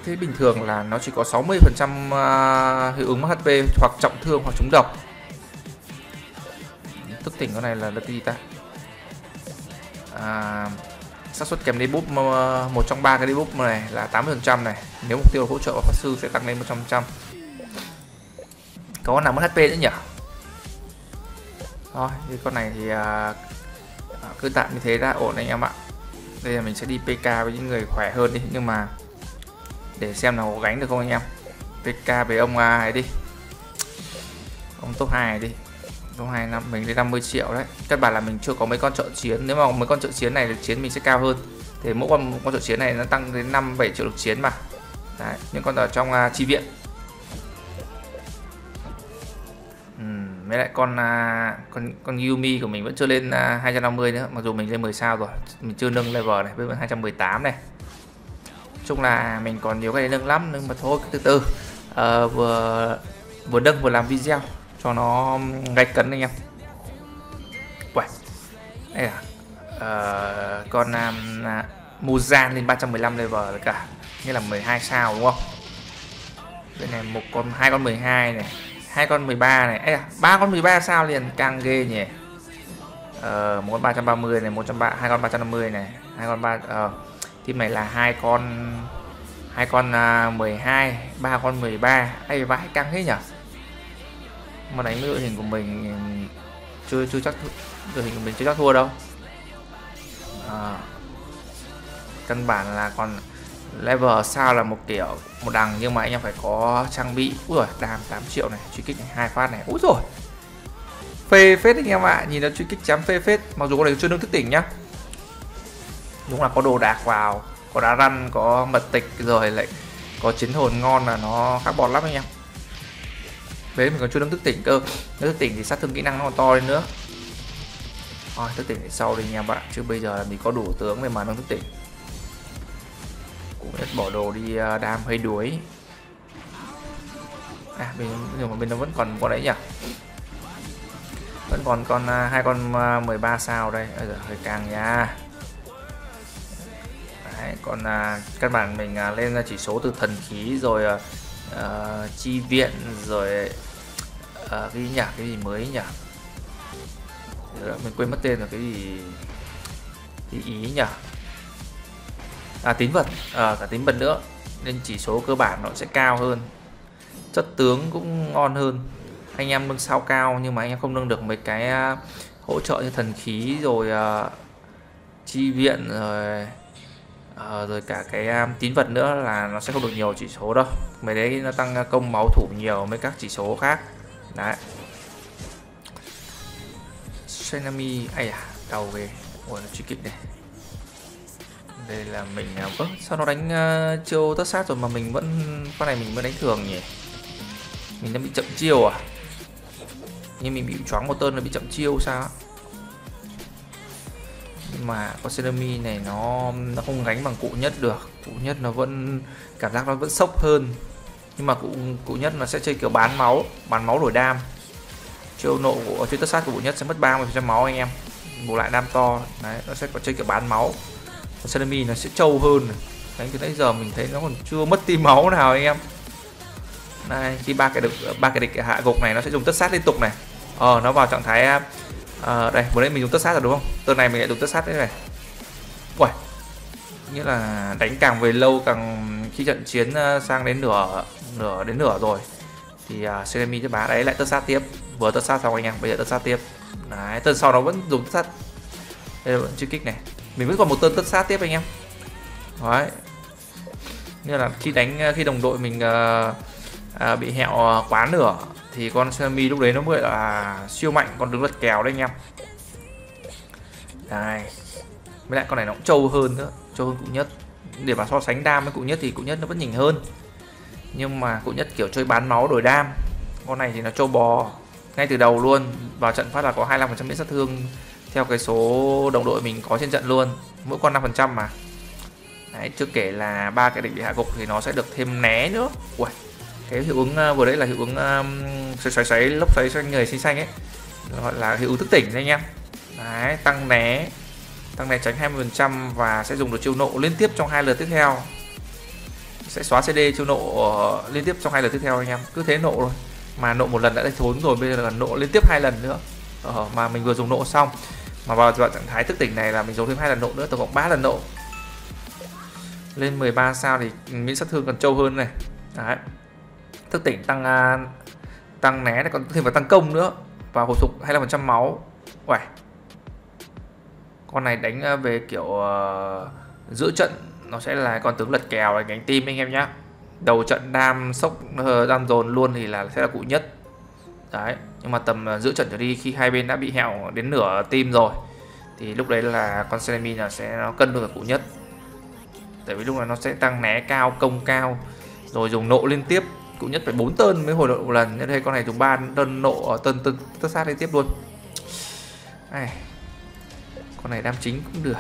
thế bình thường là nó chỉ có 60% trăm à, hiệu ứng mất HP hoặc trọng thương hoặc trúng độc. Thức tỉnh cái này là là gì ta. À, xác suất kèm debuff một trong ba cái debuff này là 80% này. Nếu mục tiêu hỗ trợ và pháp sư sẽ tăng lên 100% có con nào mất HP nữa nhỉ? Thôi thì con này thì à, à, cứ tạm như thế đã ổn anh em ạ. Đây là mình sẽ đi PK với những người khỏe hơn đi nhưng mà để xem nào có gánh được không anh em. PK với ông ấy đi. Ông top 2 đi trong 2 năm mình lên 50 triệu đấy. Các bản là mình chưa có mấy con trợ chiến. Nếu mà mấy con trợ chiến này lực chiến mình sẽ cao hơn. Thì mỗi con con trợ chiến này nó tăng đến 5 7 triệu lực chiến mà. Đấy, những con ở trong uh, chi viện. Uhm, với lại con uh, con con Yumi của mình vẫn chưa lên à, uh, 250 nữa. Mặc dù mình lên 10 sao rồi mình chưa nâng level này với 218 này. Chung là mình còn nhiều cái để nâng lắm nhưng mà thôi từ từ. Uh, vừa vừa nâng vừa làm video cho nó gạch cấn anh em. Uầy. đây là uh, con um, uh, Muzan lên 315 level cả. Như là 12 sao đúng không? Bên này một con hai con 12 này hai con 13 này. Ê, ba con 13 sao liền càng ghê nhỉ? Ờ, uh, một con 330 này một trăm ba hai con 350 này hai con ba ờ, uh, team này là hai con hai con à, uh, 12 ba con 13 ai vãi căng thế nhỉ? Mà đánh với đội hình của mình chưa chưa chắc đội hình của mình chưa chắc thua đâu. À, căn bản là còn level sao là một kiểu một đằng nhưng mà anh em phải có trang bị. Úi rồi đam 8 triệu này truy kích này hai phát này. Úi rồi phê phết anh em ạ à. nhìn nó truy kích chém phê phết mặc dù con này chưa nâng thức tỉnh nhá. Đúng là có đồ đạc vào có đá răn có mật tịch rồi lại có chiến hồn ngon là nó khác bọt lắm anh em đấy mình còn chưa nâng thức tỉnh cơ. Nếu thức tỉnh thì sát thương kỹ năng nó còn to lên nữa. Thôi thức tỉnh để sau đi nha bạn. Chứ bây giờ là mình có đủ tướng để mà nâng thức tỉnh. Cũng nhất bỏ đồ đi à, đam hơi đuối. À bên nhưng mà bên nó vẫn còn con đấy nhỉ? Vẫn còn con à, hai con à, 13 sao đây. Bây giờ hơi càng nha. Đấy, còn à, căn bản mình à, lên chỉ số từ thần khí rồi uh, chi viện rồi uh, cái nhỉ? Cái gì mới nhỉ? Mình quên mất tên rồi cái gì? Cái ý nhỉ? À tín vật. À, cả tín vật nữa. Nên chỉ số cơ bản nó sẽ cao hơn. Chất tướng cũng ngon hơn. Anh em nâng sao cao nhưng mà anh em không nâng được mấy cái hỗ trợ như thần khí rồi uh, chi viện rồi à, rồi cả cái um, tín vật nữa là nó sẽ không được nhiều chỉ số đâu. Mấy đấy nó tăng à, công máu thủ nhiều mấy các chỉ số khác. Đấy. Senami ai à đầu về ủa nó truy kích này đây là mình ơ à, vâng, sao nó đánh uh, chiêu tất sát rồi mà mình vẫn con này mình vẫn đánh thường nhỉ? Mình đã bị chậm chiêu à? Nhưng mình bị choáng một tên là bị chậm chiêu sao nhưng mà con Senami này nó nó không gánh bằng cụ nhất được. Cụ nhất nó vẫn, cảm giác nó vẫn sốc hơn. Nhưng mà cụ cụ nhất nó sẽ chơi kiểu bán máu bán máu đổi đam. Chiêu nộ của, chiêu tất sát của cụ nhất sẽ mất 30 trăm máu anh em. Bù lại đam to, đấy, nó sẽ có chơi kiểu bán máu. Còn Senami nó sẽ trâu hơn. Đấy từ nãy giờ mình thấy nó còn chưa mất tim máu nào anh em. Đây khi ba cái địch, ba cái địch hạ gục này nó sẽ dùng tất sát liên tục này. Ờ nó vào trạng thái à, đây vừa nãy mình dùng tất sát rồi đúng không? Từ này mình lại dùng tất sát thế này. Uầy, nghĩa là đánh càng về lâu càng khi trận chiến ờ, sang đến nửa nửa đến nửa rồi thì uh, Seremi cho bá đấy lại tất sát tiếp. Vừa tất sát xong anh em bây giờ tất sát tiếp. Đấy tuần sau nó vẫn dùng tất sát. Đây là vẫn chưa kích này. Mình vẫn còn một tên tất sát tiếp anh em. Đấy. Như là khi đánh ờ, khi đồng đội mình uh, uh, bị hẹo quá nửa thì con Xiaomi lúc đấy nó mới là siêu mạnh con đứng lật kèo đấy anh em. Đây với lại con này nó cũng trâu hơn nữa trâu hơn cụ nhất. Để mà so sánh đam với cụ nhất thì cụ nhất nó vẫn nhỉnh hơn. Nhưng mà cụ nhất kiểu chơi bán máu đổi đam. Con này thì nó trâu bò ngay từ đầu luôn vào trận phát là có 25% miễn sát thương theo cái số đồng đội mình có trên trận luôn mỗi con 5% mà. Đấy, chưa kể là ba cái địch bị hạ gục thì nó sẽ được thêm né nữa. Uầy, cái hiệu ứng à, vừa đấy là hiệu ứng um, xoáy xoáy xoáy lốc xoáy xoay người xanh xanh ấy. Gọi là hiệu ứng thức tỉnh đấy anh em. Đấy tăng né tăng né tránh 20% và sẽ dùng được chiêu nộ liên tiếp trong hai lượt tiếp theo. Sẽ xóa CD chiêu nộ ờ, liên tiếp trong hai lượt tiếp theo anh em. Cứ thế nộ rồi mà nộ một lần đã đánh thốn rồi bây giờ là nộ liên tiếp hai lần nữa. Ờ, mà mình vừa dùng nộ xong mà vào trạng thái thức tỉnh này là mình dùng thêm hai lần nộ nữa tổng cộng 3 lần nộ. Lên 13 sao thì miễn sát thương còn trâu hơn này. Đấy thức tỉnh tăng uh, tăng né này còn thêm vào tăng công nữa và hồi phục 25% máu. Uầy. con này đánh à, về kiểu uh, giữa trận nó sẽ là con tướng lật kèo đánh tim anh em nhé đầu trận đam sốc ờ, đam dồn luôn thì là sẽ là cụ nhất. Đấy nhưng mà tầm giữa trận trở đi khi hai bên đã bị hẹo đến nửa tim rồi thì lúc đấy là con Selemy là sẽ nó cân được cụ nhất. Tại vì lúc này nó sẽ tăng né cao công cao rồi dùng nộ liên tiếp cũng nhất phải 4 tơn mới hồi nộ một lần. Nên đây con này dùng 3 tơn nộ ờ, ở tân tân tất sát liên tiếp luôn. Này con này đam chính cũng được.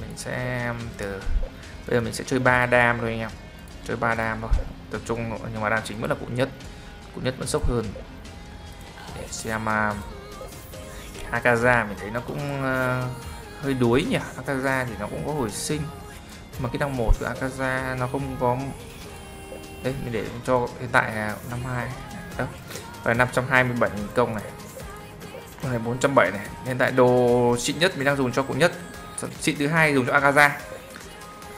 Mình sẽ từ bây giờ mình sẽ chơi 3 đam thôi anh em. Chơi 3 đam thôi tập trung nhưng mà đam chính vẫn là cụ nhất. Cụ nhất vẫn sốc hơn. Để xem uh, Akaza mình thấy nó cũng uh, hơi đuối nhỉ? Akaza thì nó cũng có hồi sinh. Mà cái đăng một của Akaza nó không có đấy mình để cho hiện tại là 52 đó. Và 527 công này. Này 470 này. Hiện tại đồ xịn nhất mình đang dùng cho cụ nhất. Xịn thứ hai dùng cho Akaza.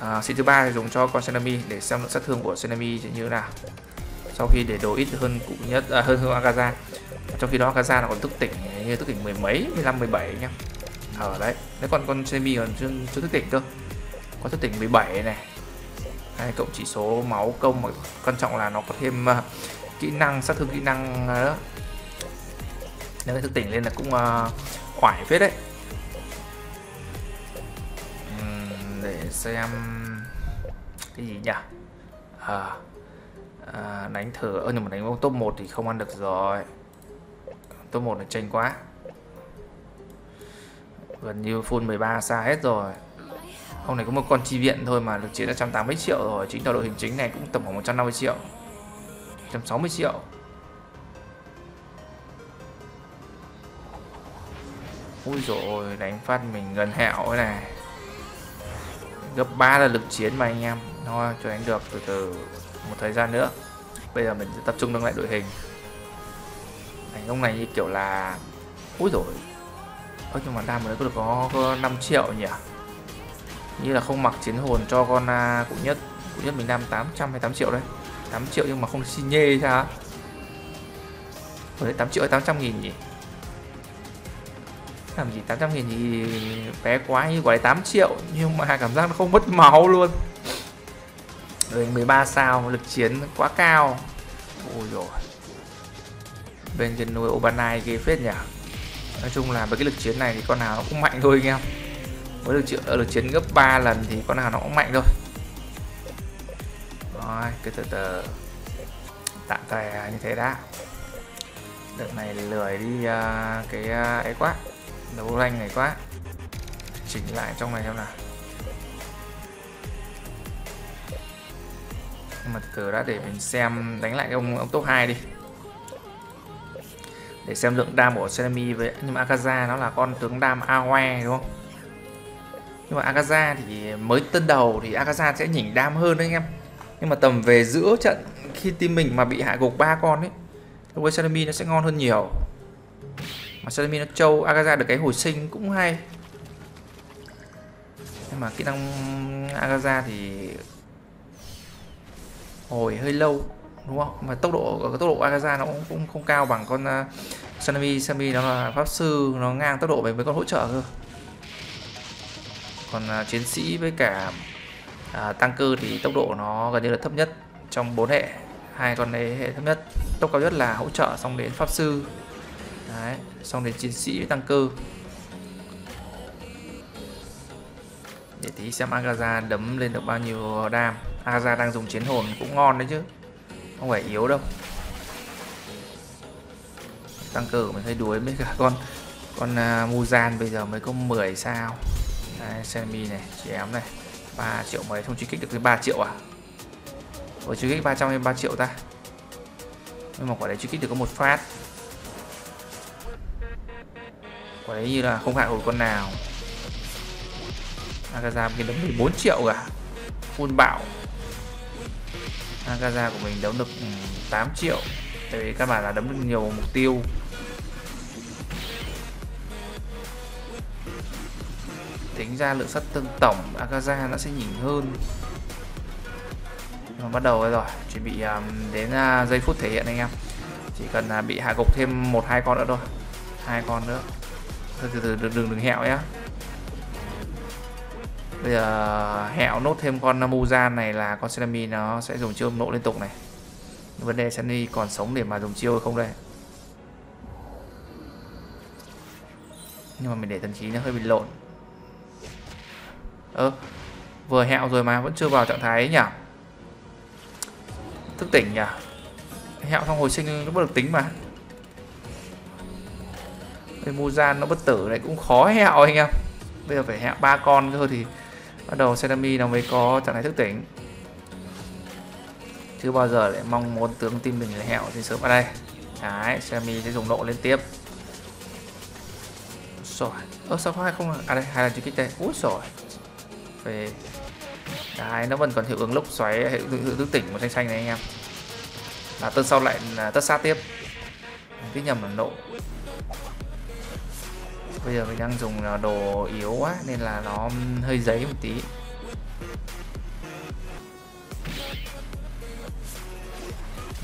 À, xịn thứ ba thì dùng cho con Senami để xem lượng sát thương của Senami như thế nào. Sau khi để đồ ít hơn cụ nhất à, hơn hơn Akaza. Trong khi đó Akaza nó còn thức tỉnh như thức tỉnh mười mấy 15 17 nhá. Ở đấy. Đấy còn con Senami còn chưa, chưa thức tỉnh cơ. Có thức tỉnh 17 này hay cộng chỉ số máu công mà quan trọng là nó có thêm uh, kỹ năng sát thương kỹ năng à, đó. Nếu thức tỉnh lên là cũng à, uh, khoải phết đấy. Uhm, để xem cái gì nhỉ? À, à, đánh thử. Ơ nhưng mà đánh top 1 thì không ăn được rồi. Top 1 là tranh quá. Gần như full 13 xa hết rồi. Ông này có một con chi viện thôi mà lực chiến ra 180 triệu rồi. Chính là đội hình chính này cũng tầm khoảng 150 triệu. 160 triệu. Ui rồi đánh phát mình gần hẹo thế này. Gấp 3 là lực chiến mà anh em. Thôi cho đánh được từ từ một thời gian nữa. Bây giờ mình sẽ tập trung nâng lại đội hình. Đánh ông này như kiểu là Ui rồi Ơ nhưng mà đam nó có được có, có 5 triệu nhỉ? Như là không mặc chiến hồn cho con uh, cụ nhất. Cụ nhất mình đam 800 hay 8 triệu đấy. 8 triệu nhưng mà không xin nhê ra ở đấy 8 triệu hay 800 nghìn nhỉ? Làm gì 800 nghìn thì bé quá như quả 8 triệu nhưng mà cảm giác nó không mất máu luôn. Rồi 13 sao lực chiến quá cao. Ôi rồi bên trên nuôi Obanai ghê phết nhỉ? Nói chung là với cái lực chiến này thì con nào nó cũng mạnh thôi anh em với lực chiến, lực chiến gấp 3 lần thì con nào nó cũng mạnh thôi. Rồi cứ từ từ. Tạm thời như thế đã. Đợt này lười đi uh, cái uh, ấy quá đấu rank này quá. Chỉnh lại trong này xem nào. Nhưng mà từ đã để mình xem đánh lại cái ông ông top 2 đi. Để xem lượng đam của Senami với nhưng mà Akaza nó là con tướng đam Aoe đúng không? Nhưng mà Akaza thì mới tân đầu thì Akaza sẽ nhỉnh đam hơn đấy anh em. Nhưng mà tầm về giữa trận khi team mình mà bị hạ gục ba con ấy lúc với Salami nó sẽ ngon hơn nhiều. Mà Salami nó trâu Akaza được cái hồi sinh cũng hay. Nhưng mà kỹ năng Akaza thì hồi hơi lâu đúng không? Mà tốc độ tốc độ Akaza nó cũng không, không cao bằng con uh, Sanami Sanami nó là pháp sư nó ngang tốc độ với mấy con hỗ trợ cơ còn à, chiến sĩ với cả à, tăng cơ thì tốc độ nó gần như là thấp nhất trong bốn hệ. Hai con đấy hệ thấp nhất tốc cao nhất là hỗ trợ xong đến pháp sư. Đấy xong đến chiến sĩ với tăng cơ để tí xem Agaza đấm lên được bao nhiêu đam. Agaza đang dùng chiến hồn cũng ngon đấy chứ không phải yếu đâu. Tăng cơ của mình hơi đuối với cả con con uh, Muzan bây giờ mới có 10 sao đây, Semi này, chém này. 3 triệu mấy không truy kích được tới 3 triệu à? Ủa truy kích 300 hay 3 triệu ta? Nhưng mà quả đấy truy kích được có một phát. Quả đấy như là không hại hồi con nào. Akaza kia đấm 14 triệu cả Full bạo. Akaza của mình đấm được ừ, 8 triệu. Tại vì các bạn là đấm được nhiều mục tiêu. Tính ra lượng sắt tương tổng Akaza nó sẽ nhỉnh hơn. Và bắt đầu rồi chuẩn bị um, đến uh, giây phút thể hiện anh em. Chỉ cần uh, bị hạ gục thêm một hai con nữa thôi. Hai con nữa. Từ từ, từ đừng đừng đừng hẹo nhá. Bây giờ hẹo nốt thêm con Muzan này là con Selami nó sẽ dùng chiêu nộ liên tục này. Vấn đề Sunny còn sống để mà dùng chiêu không đây? Nhưng mà mình để thần chí nó hơi bị lộn ơ ờ, vừa hẹo rồi mà vẫn chưa vào trạng thái ấy nhỉ? Thức tỉnh nhỉ? Hẹo xong hồi sinh nó bất được tính mà. Đây Muzan nó bất tử này cũng khó hẹo anh em. Bây giờ phải hẹo ba con thôi thì bắt đầu Senami nó mới có trạng thái thức tỉnh. Chưa bao giờ lại mong muốn tướng tim mình là hẹo thì sớm ở đây. Đấy Senami sẽ dùng nộ lên tiếp. Rồi ơ sao hai không? À đây hai lần truy kích đây. Úi rồi về đấy nó vẫn còn hiệu ứng lốc xoáy hiệu ứng thức tỉnh một xanh xanh này anh em. Là tân sau lại là tất sát tiếp. Cái nhầm là nộ. Bây giờ mình đang dùng đồ yếu quá nên là nó hơi giấy một tí.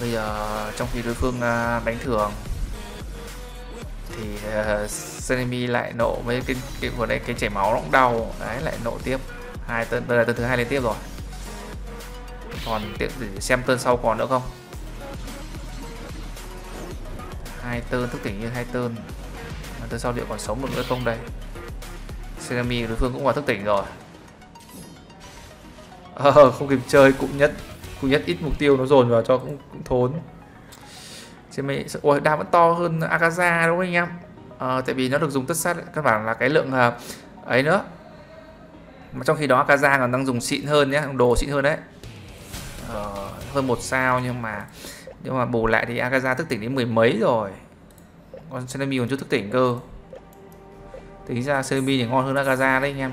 Bây giờ trong khi đối phương à, đánh thường thì à, uh, Senemi lại nộ với cái cái vừa đấy cái chảy máu nó cũng đau. Đấy lại nộ tiếp hai tên đây là tên thứ hai liên tiếp rồi. Còn tiện để xem tên sau còn nữa không? Hai tên thức tỉnh như hai tên. Tên sau liệu còn sống được nữa không đây? Senami đối phương cũng vào thức tỉnh rồi. Ờ, không kịp chơi cũng nhất cũng nhất ít mục tiêu nó dồn vào cho cũng, cũng thốn. Trên mày ôi đa vẫn to hơn Akaza đúng không anh em? À, tại vì nó được dùng tất sát các bạn là cái lượng uh, ấy nữa mà trong khi đó Kaza còn đang dùng xịn hơn nhé đồ xịn hơn đấy. Ờ, hơn một sao nhưng mà nhưng mà bù lại thì Akaza thức tỉnh đến mười mấy rồi. Còn Senami còn chưa thức tỉnh cơ. Tính ra Senami thì ngon hơn Akaza đấy anh em.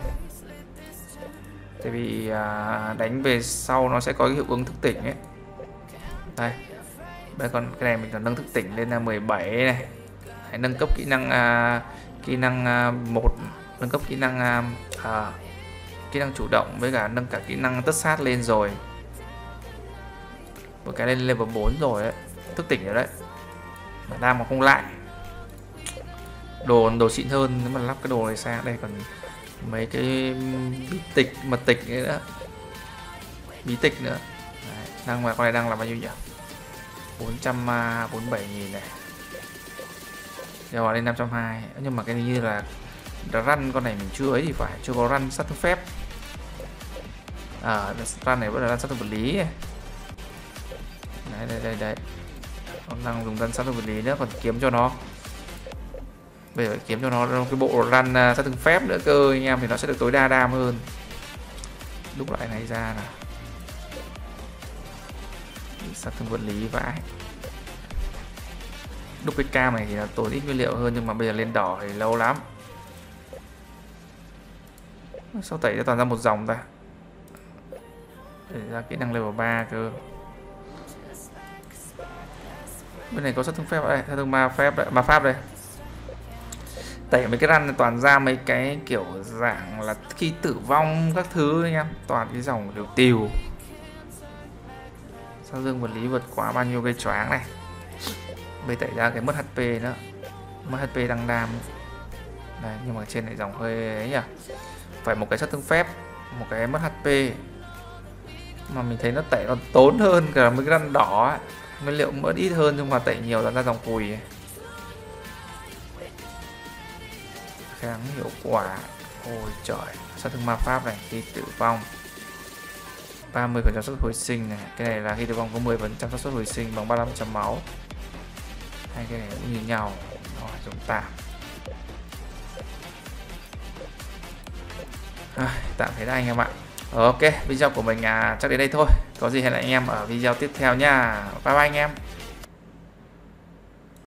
Tại vì à, đánh về sau nó sẽ có cái hiệu ứng thức tỉnh ấy. Đây. Đây còn cái này mình còn nâng thức tỉnh lên là 17 này. Hãy nâng cấp kỹ năng à, kỹ năng à, một nâng cấp kỹ năng à, à, kỹ năng chủ động với cả nâng cả kỹ năng tất sát lên rồi. Một cái lên level 4 rồi đấy thức tỉnh rồi đấy. Mà đang mà không lại. Đồ đồ xịn hơn nếu mà lắp cái đồ này sang đây còn mấy cái bí tịch mật tịch nữa. Bí tịch nữa. Đấy, đang mà con này đang là bao nhiêu nhỉ? 447 à, nghìn này. Giờ lên 520 nhưng mà cái như là run con này mình chưa ấy thì phải, chưa có run sát thương phép. À run này vẫn là run sát thương vật lý. Đấy đấy đấy đấy. Con đang dùng run sát thương vật lý nữa, còn kiếm cho nó. Bây giờ kiếm cho nó cái bộ run à, sát thương phép nữa cơ, anh em, thì nó sẽ được tối đa đam hơn. Lúc lại này ra là sát thương vật lý vãi. Đúc cái cam này thì là tốn ít nguyên liệu hơn, nhưng mà bây giờ lên đỏ thì lâu lắm sao tẩy ra toàn ra một dòng ta? Để ra kỹ năng level 3 cơ. Bên này có sát thương phép đây, sát thương ma phép đây ma pháp đây. Tẩy mấy cái răn toàn ra mấy cái kiểu dạng là khi tử vong các thứ anh em toàn cái dòng đều tiều. Sao dương vật lý vượt quá bao nhiêu gây choáng này? Bây tẩy ra cái mất hp nữa. Mất hp đang đam. Đây, nhưng mà trên này dòng hơi ấy nhỉ? Phải một cái sát thương phép, một cái mất hp mà mình thấy nó tẩy còn tốn hơn cả mấy cái răn đỏ ấy. nguyên liệu mất ít hơn nhưng mà tẩy nhiều là ra dòng cùi. Ấy. kháng hiệu quả. Ôi trời, sát thương ma pháp này, khi tử vong. 30 phần trăm suất hồi sinh này. Cái này là khi tử vong có 10 phần trăm suất hồi sinh bằng 35 trăm máu. Hai cái này cũng như nhau. Rồi, dùng tạm. À, tạm thế đây anh em ạ. Ok video của mình à, chắc đến đây thôi. Có gì hẹn lại anh em ở video tiếp theo nha. Bye bye anh em.